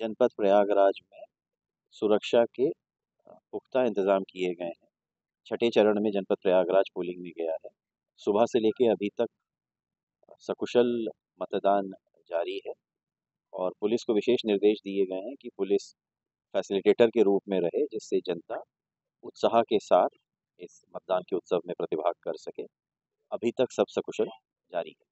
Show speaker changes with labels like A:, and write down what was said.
A: जनपद प्रयागराज में सुरक्षा के पुख्ता इंतज़ाम किए गए हैं। छठे चरण में जनपद प्रयागराज पोलिंग में गया है। सुबह से लेकर अभी तक सकुशल मतदान जारी है और पुलिस को विशेष निर्देश दिए गए हैं कि पुलिस फैसिलिटेटर के रूप में रहे जिससे जनता उत्साह के साथ इस मतदान के उत्सव में प्रतिभाग कर सके। अभी तक सब सकुशल जारी है।